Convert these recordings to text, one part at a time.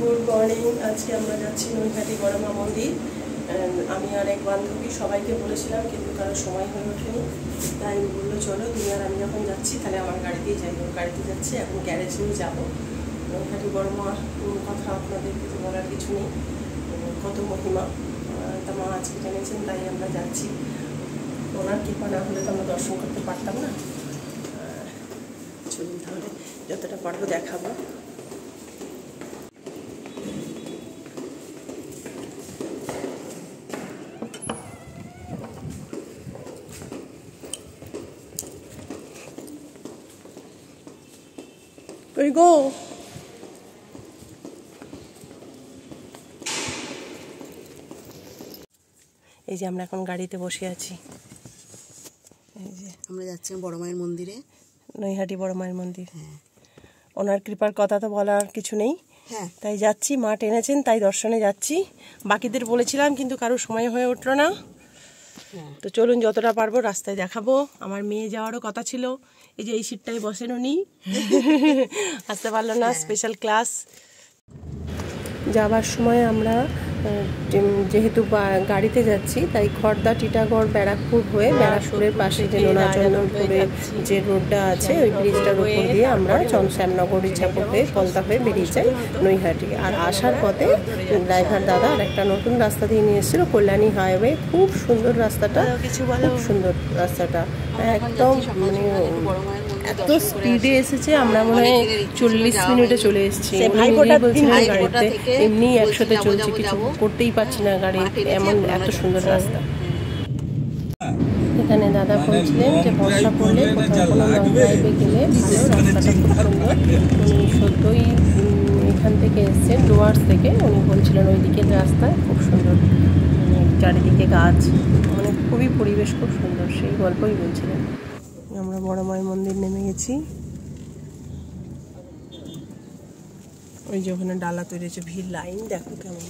Good morning. আজকে আমরা যাচ্ছি নৈহাটি বড়মা মন্দির। আমি আর এক বান্ধবী সবাইকে বলেছিলাম কিন্তু কারও সময় হয়ে ওঠেনি। তাই বলল চলো তুমি আর আমি যখন যাচ্ছি। তাহলে আমার গাড়িতেই যাই। ওর গাড়িতে যাচ্ছি। এখন গ্যারেজ নিয়ে যাব। নৈহাটি উম, কথা আপনাদের কিছু বলার কিছু নেই। কত মহিমা। তা মা আজকে জেনেছেন তাই আমরা যাচ্ছি। ওনার কৃপা না হলে তো আমরা দর্শন করতে পারতাম না। চলুন তাহলে যতটা পারব দেখাবো। Where you go? এই যে আমরা এখন গাড়িতে বসে আছি। এই যে আমরা যাচ্ছি বড় মায়ের মন্দিরে। নৈহাটি বড় মায়ের মন্দির। ওনার কৃপার কথা তো বলার কিছু নেই। হ্যাঁ। তাই যাচ্ছি মা টেনেছেন তাই দর্শনে যাচ্ছি। বাকিদের বলেছিলাম কিন্তু কারও সময় হয়ে উঠল না। হ্যাঁ। তো চলুন যতটা পারব রাস্তায় দেখাবো। আমার মেয়ে যাওয়ারও কথা ছিল। এই যে এই সিটটাই বসেন উনি। আসতে পারল না স্পেশাল ক্লাস যাবার সময় আমরা যেহেতু গাড়িতে যাচ্ছি তাই খর্দা টিটাগড় ব্যারাকপুর হয়ে ব্যারাকপুরের পাশে যে নোনাচন্দনপুরের যে রোডটা আছে ওই ব্রিজটার উপর দিয়ে আমরা চন্দ্রশ্যামনগর ইচ্ছাপুর হয়ে পলতা হয়ে বেরিয়ে যাই নৈহাটি। আর আসার পথে ড্রাইভার দাদা আর একটা নতুন রাস্তা দিয়ে নিয়ে এসেছিল কল্যাণী হাইওয়ে। খুব সুন্দর রাস্তাটা খুব সুন্দর রাস্তাটা। একদম মানে এত স্পিডে এসেছে। আমরা মনে হয় চল্লিশ মিনিটে চলে এসেছি। গাড়িতে এমনি একসাথে চলছে কিছু করতেই পারছি না গাড়ি এমন এত সুন্দর রাস্তা। এখানে দাদা বলছিলেন যে বর্ষা পড়লে কোথাও কোনো লং ড্রাইভে গেলে ভালো রাস্তাটা খুব সুন্দর। উনি সত্যই উম, এখান থেকে এসছেন ডুয়ার্স থেকে। উনি বলছিলেন ওই দিকের রাস্তা খুব সুন্দর। মানে চারিদিকে গাছ মানে খুবই পরিবেশ খুব সুন্দর সেই গল্পই বলছিলেন। বড় মায়ের মন্দির নেমে গেছি। ওই যে ওখানে ডালা তৈরি হয়েছে ভিড় লাইন দেখো কেমন।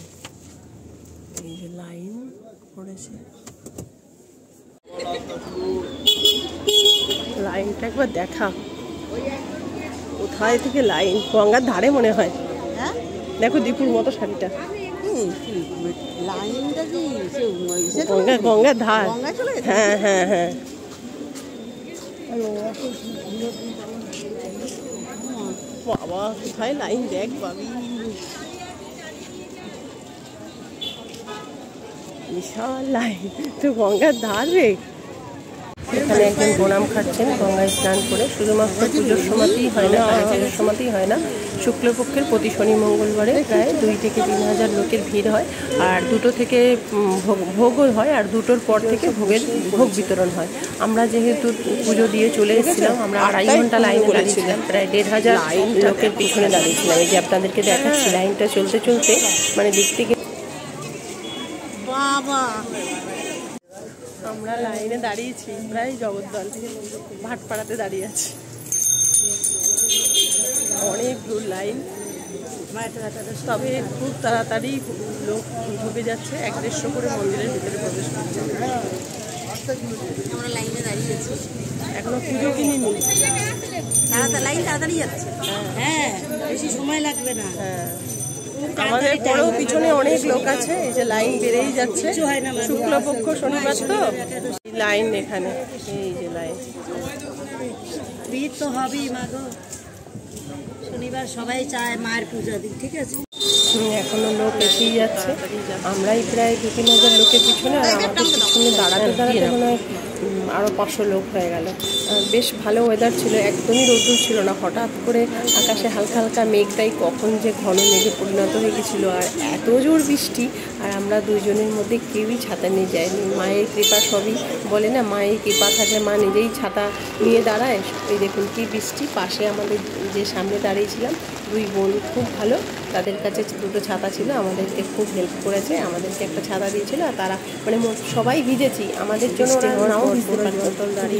এই যে লাইন পড়েছে। লাইনটা একবার দেখা। কোথায় থেকে লাইন? গঙ্গার ধারে মনে হয়। হ্যাঁ? দেখো দীপুর মতো শাড়িটা। গঙ্গা গঙ্গার ধার। হ্যাঁ হ্যাঁ গেছে? হ্যাঁ হ্যাঁ হ্যাঁ বাবা কোথায় লাইন দেখ পাবি বিশাল লাইন তো গঙ্গার ধার রে এখানে একজন প্রণাম খাচ্ছেন, গঙ্গায় স্নান করে। শুধুমাত্র পুজোর সময়তেই হয় না পুজোর সময়তেই হয় না। শুক্লপক্ষের প্রতি শনি মঙ্গলবারে প্রায় দুই থেকে তিন হাজার লোকের ভিড় হয়, আর দুটো থেকে ভোগ- ভোগও হয়, আর দুটোর পর থেকে ভোগের, ভোগ বিতরণ হয়। আমরা যেহেতু পুজো দিয়ে চলে এসেছিলাম, আমরা আড়াই ঘণ্টা লাইনে দাঁড়িয়েছিলাম, প্রায় দেড় হাজার লোকের পিছনে দাঁড়িয়েছিলাম। এই যে আপনাদেরকে দেখাচ্ছি, লাইনটা চলতে চলতে মানে দিক থেকে বাবা। আমরা লাইনে দাঁড়িয়েছি প্রায় জগদ্দল থেকে ভাটপাড়াতে দাঁড়িয়ে আছি। অনেক দূর লাইন। তবে খুব তাড়াতাড়ি লোক ঢুকে যাচ্ছে এক দেড়শো করে মন্দিরের ভিতরে প্রবেশ করছে। আমরা লাইনে দাঁড়িয়ে আছি। এখনও পুজো কিনিনি লাইন তাড়াতাড়ি যাচ্ছে। হ্যাঁ বেশি সময় লাগবে না। হ্যাঁ। আমাদের পরেও পিছনে অনেক লোক আছে এই যে লাইন বেড়েই যাচ্ছে। শুক্লপক্ষ শনিবার তো? লাইন এখানে এই যে লাইন। ভিড় তো হবেই মা গো শনিবার সবাই চায় মায়ের পূজা দিক ঠিক আছে? এখনও লোক এসেই যাচ্ছে। আমরাই প্রায় দু তিন হাজার লোকের পিছনে আর আমাদের পিছনে দাঁড়াতে দাঁড়াতে মনে হয় উম, আরও পাঁচশো লোক হয়ে গেল। বেশ ভালো ওয়েদার ছিল একদমই রোদ্দুর ছিল না। হঠাৎ করে আকাশে হালকা হালকা মেঘটাই কখন যে ঘন মেঘে পরিণত হয়ে গেছিল আর এত জোর বৃষ্টি আর আমরা দুজনের মধ্যে কেউই ছাতা নিয়ে যায়নি। মায়ের কৃপা সবই বলে না মায়ের কৃপা থাকলে মা নিজেই ছাতা নিয়ে দাঁড়ায়। এই দেখুন কি বৃষ্টি পাশে আমাদের যে সামনে দাঁড়িয়েছিলাম দুই বোন খুব ভালো। তাদের কাছে দুটো ছাতা ছিল আমাদেরকে খুব হেল্প করেছে আমাদেরকে একটা ছাতা দিয়েছিল আর তারা মানে সবাই ভিজেছি। আমাদের জন্য ভিজতে পারতো।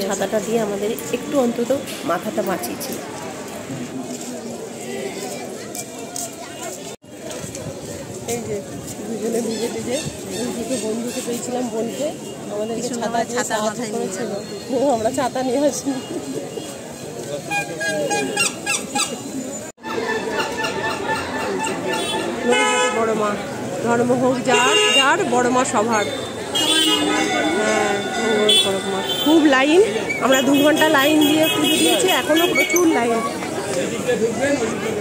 ছাতাটা দিয়ে আমাদের একটু অন্তত মাথাটা বাঁচিয়েছিল এই যে দুজনে ভিজে ওই দুটো বন্ধুকে পেয়েছিলাম বোনকে। আমাদেরকে ছাতা ছাতা মাথায় করেছিল। আমরা ছাতা নিয়ে আসিনি। বড় মা ধর্ম হোক যার যার বড় মা সবার। হ্যাঁ মা খুব লাইন আমরা দু ঘণ্টা লাইন দিয়ে পুজো দিয়েছি এখনও প্রচুর লাইন।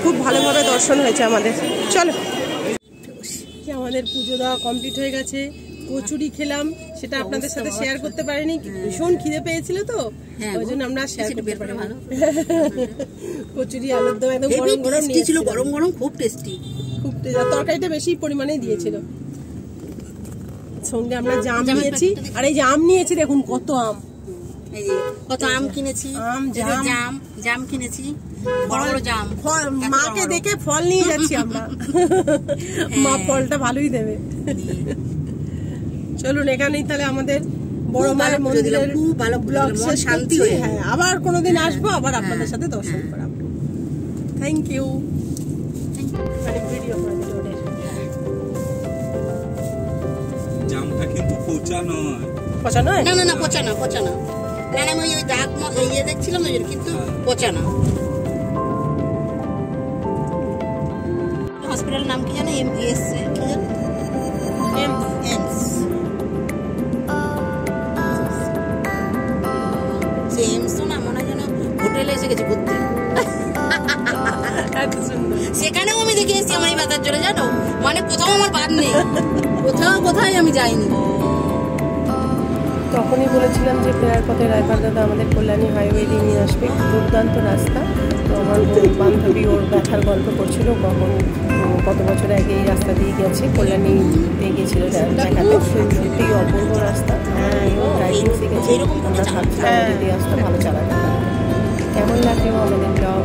খুব ভালোভাবে দর্শন হয়েছে আমাদের। চলো। আমাদের পুজো দেওয়া কমপ্লিট হয়ে গেছে। কচুরি খেলাম সেটা আপনাদের সাথে শেয়ার করতে পারিনি ভীষণ খিদে পেয়েছিল তো। ওই জন্য আমরা শেয়ার করতে পারিনি। কচুরি আলুর দম একদম গরম ছিল গরম গরম খুব টেস্টি তরকারিটা বেশি পরিমাণে দিয়েছিল। সঙ্গে আমরা জাম নিয়েছি। আর এই আম নিয়েছি দেখুন কত আম। কত আম কিনেছি। আম, জাম। জাম জাম কিনেছি। বড় বড় জাম। ফল মাকে। দেখে ফল নিয়ে যাচ্ছি আমরা। মা ফলটা ভালোই দেবে। চলুন এখানেই তাহলে আমাদের বড় মায়ের মন্দিরের ভালো ব্লগ মন শান্তি হয়ে হ্যাঁ আবার কোনোদিন আসব আবার আপনাদের সাথে দর্শন হ্যাঁ। করাবো। থ্যাংক ইউ ভিডিও করে দিল ওদের। জামটা কিন্তু পচা নয়। পচা নয়? না না না পচা না পচা না। না না, আমি ওই দাগ ইয়ে দেখছিলাম ওই জন্য, কিন্তু পচা না। হসপিটালের নাম কি জানো এম এস কি জানো এমস আমার জন্য জানো? মানে কোথাও আমার বাদ নেই। কোথাও কোথায় আমি যাইনি। তখনই বলেছিলাম যে ফেরার পথে রায়পার দাদা আমাদের কল্যাণী হাইওয়ে দিয়ে নিয়ে আসবে। দুর্দান্ত রাস্তা। তো আমার বান্ধবী ওর ব্যথার গল্প করছিল। কখন কত বছর আগে এই রাস্তা দিয়ে গেছে। কল্যাণী দিয়ে গিয়েছিল দেখাতে সত্যি অপূর্ব রাস্তা। হ্যাঁ ও ড্রাইভিং শিখেছে। আমরা ভাবছিলাম যদি দিয়ে আসতো ভালো চালাতে কেমন লাগল আমাদের ব্লগ